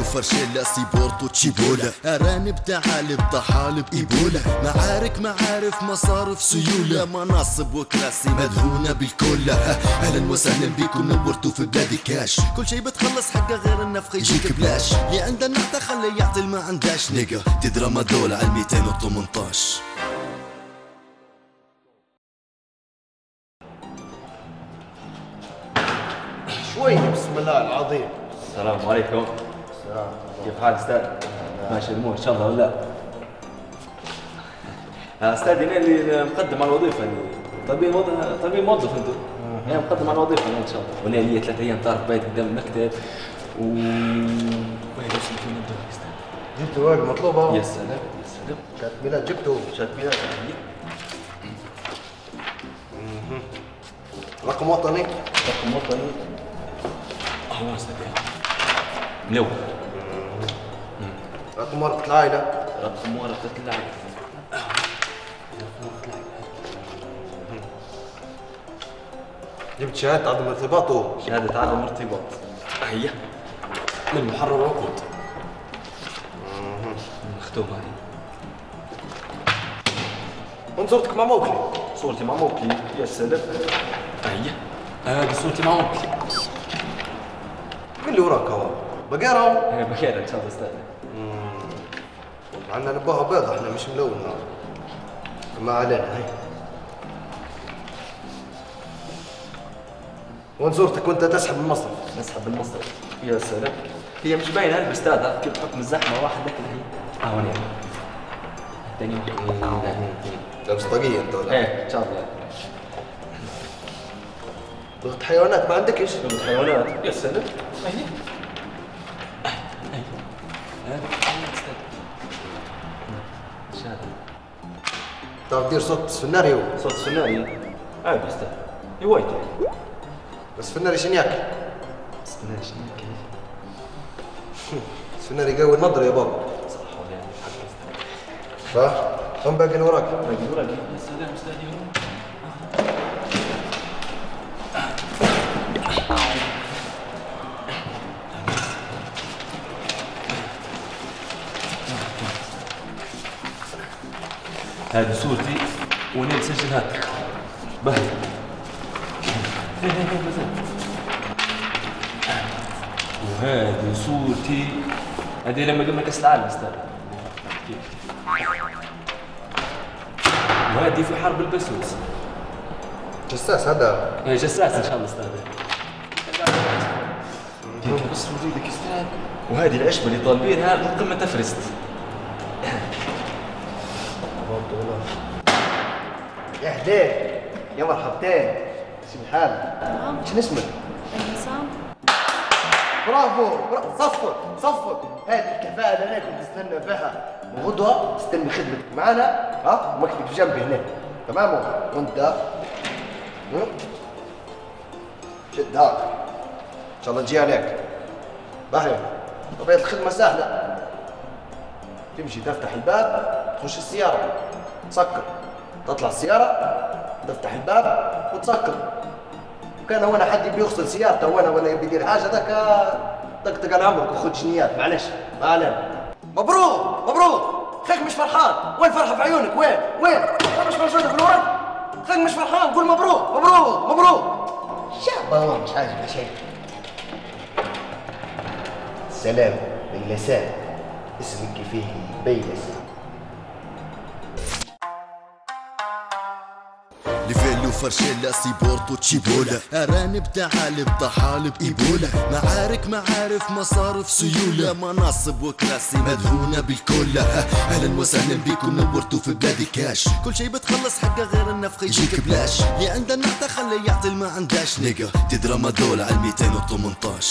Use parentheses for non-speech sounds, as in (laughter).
ليفيلو فرشيلا سيبورتو تشيبولا. أرانب تعالب طحالب إيبولا. معارك معارف مصارف سيولة مناصب وكراسي مدهونة بالكولا. أهلا وسهلا بيكم نورتوا في بلادي كاش. كل شي بتخلص حقه غير النفخ يجيك بلاش. اللي عنده النقطة خليه يعطي ما عندهاش نيجا تدرى ما دول على 218 شوي بسم الله العظيم. السلام عليكم. السلام كيف حالك أستاذ؟ ماشي الأمور إن شاء الله ولا لا؟ أستاذ أنا اللي مقدم على الوظيفة اللي طبيب موظف طبيب موظف أنتم أنا مقدم على الوظيفة أنا إن شاء الله. وأنا لي ثلاث أيام طارق بايت قدام المكتب و وين وصلت فين الدور يا أستاذ؟ جبت ورق مطلوبة يا سلام يا سلام. شهادة ميلاد جبته. شهادة ميلاد. رقم وطني. رقم وطني. هو أستاذ. ملون رقم ورقة العائلة. رقم ورقة اللعب جبت شهادة عدم ارتباطه شهادة عدم ارتباط. هي من محرر عقود مختوم هذه. وصورتك مع موكلي. صورتي مع موكلي. يا سلام. هي هذه صورتي مع موكلي. مين اللي وراك هو بقرهم. هي بخير إن شاء الله أستاذ. عندنا نبوها بيضة إحنا مش ملون هذا. ما علينا هاي. وين صورتك وأنت تسحب المصرف. نسحب المصرف. يا سلام. هي مش باينة قلب أستاذ كيف بحكم الزحمة واحد لكن هي. آه هون الثاني لابس طاقية أنت ولا؟ إيه إن شاء الله. ضغط حيوانات ما عندكش يوم الحيوانات يا سلام. هي تعرف دير صوت سفناري هو. صوت سناري عادي أستاذ هوايتي بس سفناري شنياك سناري شنو كيف سفناري (laughs) قوي النظر يا بابا. صح ولا يعني. فا هم باقي وراك. باقي وراقي يا سلام أستاذ هذه صورتي وأنا مسجل هاك بهي وهذه صورتي. هذه لما قمنا كأس العالم أستاذ. وهذه في حرب البسوس. جساس هذا. يا جساس إن شاء الله أستاذ. بس وريدك أستاذ وهذه العشبة اللي طالبينها من قمة أفرست. يا هديك يا مرحبتين. شو الحال؟ تمام شنو اسمك؟ انقسام برافو برافو صفر صفر هذه الكفاءة اللي أنا كنت استنى فيها وغدوة استلمي خدمتك معنا. ها؟ مكتب في جنبي هنا. تمام؟ وانت؟ شد هاك إن شاء الله نجي عليك. باهي. طبيعة الخدمة سهلة. تمشي تفتح الباب. تخش السيارة. تسكر. تطلع السيارة تفتح الباب وتسكر. كان وأنا حد يبي يغسل سيارته وأنا ولا يبي يدير حاجة ذاك طقطق على عمرك وخذ جنيات معلش ما علينا. مبروك مبروك. خيك مش فرحان. وين فرحة في عيونك؟ وين؟ وين؟ مش موجوده في الورق؟ خيك مش فرحان. قول مبروك مبروك مبروك. شابه مش عاجبه شيء. سلام بيلسان اسمك فيه بيلسان ليفيلو فرشيلا سيبورتو تشيبولا أرانب تعالب طحالب إيبولا. معارك معارف مصارف سيولة مناصب وكراسي مدهونة بالكولا. أهلا وسهلا بيكم نورتوا في بلادي كاش. كل شي بتخلص حقه غير النفخ يجيك بلاش. اللي عنده النقطة خليه يعطي ما عندهاش نيجا تدرى ما دول على 218